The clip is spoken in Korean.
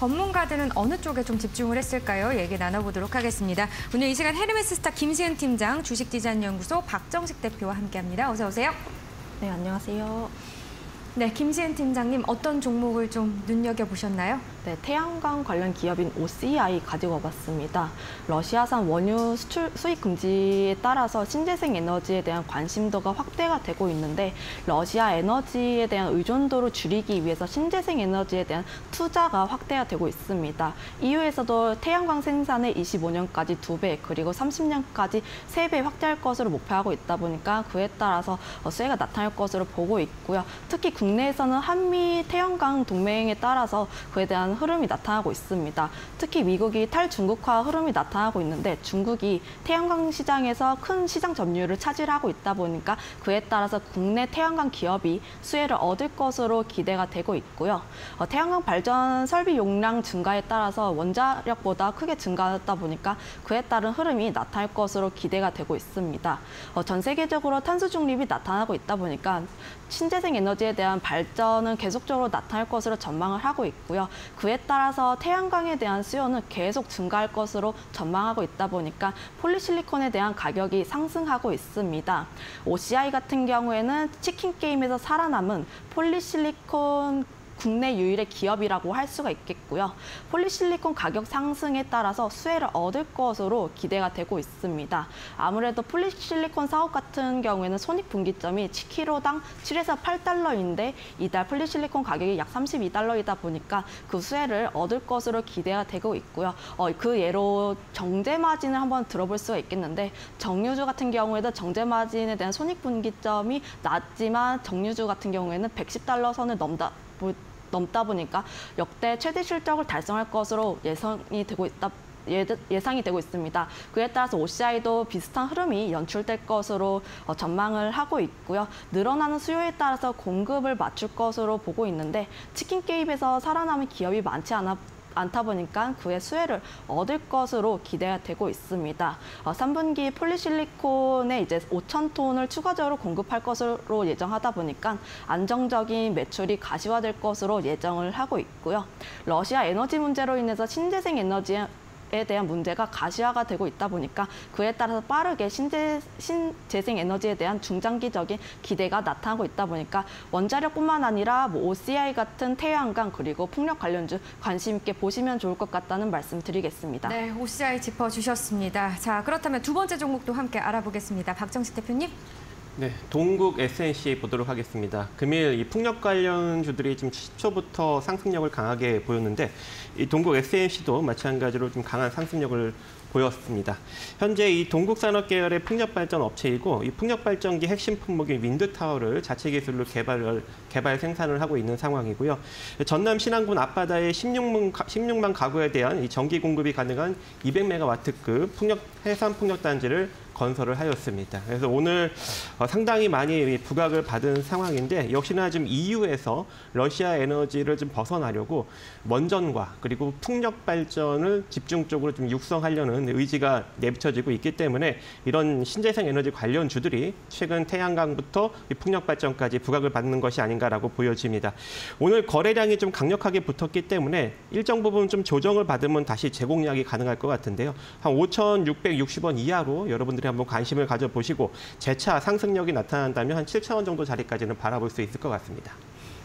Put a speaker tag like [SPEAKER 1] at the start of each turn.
[SPEAKER 1] 전문가들은 어느 쪽에 좀 집중을 했을까요? 얘기 나눠보도록 하겠습니다. 오늘 이 시간 헤르메스 스타 김시은 팀장, 주식디자인연구소 박정식 대표와 함께합니다. 어서 오세요.
[SPEAKER 2] 네, 안녕하세요.
[SPEAKER 1] 네, 김시은 팀장님 어떤 종목을 좀 눈여겨보셨나요?
[SPEAKER 2] 네, 태양광 관련 기업인 OCI 가지고 와봤습니다. 러시아산 원유 수출 수입 금지에 따라서 신재생 에너지에 대한 관심도가 확대가 되고 있는데 러시아 에너지에 대한 의존도를 줄이기 위해서 신재생 에너지에 대한 투자가 확대가 되고 있습니다. EU에서도 태양광 생산을 25년까지 두배 그리고 30년까지 세배 확대할 것으로 목표하고 있다 보니까 그에 따라서 수혜가 나타날 것으로 보고 있고요. 특히 국내에서는 한미 태양광 동맹에 따라서 그에 대한 흐름이 나타나고 있습니다. 특히 미국이 탈중국화 흐름이 나타나고 있는데 중국이 태양광 시장에서 큰 시장 점유율을 차지하고 있다 보니까 그에 따라서 국내 태양광 기업이 수혜를 얻을 것으로 기대가 되고 있고요. 어, 태양광 발전 설비 용량 증가에 따라서 원자력보다 크게 증가하다 보니까 그에 따른 흐름이 나타날 것으로 기대가 되고 있습니다. 어, 전 세계적으로 탄소 중립이 나타나고 있다 보니까 신재생 에너지에 대한 발전은 계속적으로 나타날 것으로 전망을 하고 있고요. 그에 따라서 태양광에 대한 수요는 계속 증가할 것으로 전망하고 있다 보니까 폴리실리콘에 대한 가격이 상승하고 있습니다. OCI 같은 경우에는 치킨 게임에서 살아남은 폴리실리콘 국내 유일의 기업이라고 할 수가 있겠고요. 폴리실리콘 가격 상승에 따라서 수혜를 얻을 것으로 기대가 되고 있습니다. 아무래도 폴리실리콘 사업 같은 경우에는 손익분기점이 7kg당 7에서 8달러인데 이달 폴리실리콘 가격이 약 32달러이다 보니까 그 수혜를 얻을 것으로 기대가 되고 있고요. 어, 그 예로 정제 마진을 한번 들어볼 수가 있겠는데 정유주 같은 경우에도 정제 마진에 대한 손익분기점이 낮지만 정유주 같은 경우에는 110달러 선을 넘다 넘다 보니까 역대 최대 실적을 달성할 것으로 예상이 되고 있다. 예상이 되고 있습니다. 그에 따라서 OCI도 비슷한 흐름이 연출될 것으로 어, 전망을 하고 있고요. 늘어나는 수요에 따라서 공급을 맞출 것으로 보고 있는데 치킨 게임에서 살아남은 기업이 많지 않아 않다 보니까 그의 수혜를 얻을 것으로 기대가 되고 있습니다. 어, 3분기 폴리실리콘에 이제 5천 톤을 추가적으로 공급할 것으로 예정하다 보니까 안정적인 매출이 가시화될 것으로 예정을 하고 있고요. 러시아 에너지 문제로 인해서 신재생 에너지 에 대한 문제가 가시화가 되고 있다 보니까 그에 따라서 빠르게 신재, 신재생 에너지에 대한 중장기적인 기대가 나타나고 있다 보니까 원자력뿐만 아니라 뭐 OCI 같은 태양광 그리고 풍력 관련주 관심 있게 보시면 좋을 것 같다는 말씀 드리겠습니다.
[SPEAKER 1] 네, OCI 짚어주셨습니다. 자, 그렇다면 두 번째 종목도 함께 알아보겠습니다. 박정식 대표님.
[SPEAKER 3] 네, 동국 SNC 보도록 하겠습니다. 금일 이 풍력 관련 주들이 지금 10초부터 상승력을 강하게 보였는데 이 동국 SNC도 마찬가지로 좀 강한 상승력을 보였습니다. 현재 이 동국 산업 계열의 풍력 발전 업체이고 이 풍력 발전기 핵심 품목인 윈드 타워를 자체 기술로 개발을 개발 생산을 하고 있는 상황이고요. 전남 신안군 앞바다의 16만, 16만 가구에 대한 이 전기 공급이 가능한 200메가와트급 풍력 해산 풍력 단지를 건설을 하였습니다. 그래서 오늘 어, 상당히 많이 부각을 받은 상황인데 역시나 지금 EU에서 러시아 에너지를 좀 벗어나려고 원전과 그리고 풍력 발전을 집중적으로 좀 육성하려는 의지가 내비쳐지고 있기 때문에 이런 신재생 에너지 관련 주들이 최근 태양광부터 풍력 발전까지 부각을 받는 것이 아닌가라고 보여집니다. 오늘 거래량이 좀 강력하게 붙었기 때문에 일정 부분 좀 조정을 받으면 다시 재공략이 가능할 것 같은데요. 한 5,660원 이하로 여러분들이 한번 관심을 가져보시고 재차 상승력이 나타난다면 한 7천 원 정도 자리까지는 바라볼 수 있을 것 같습니다.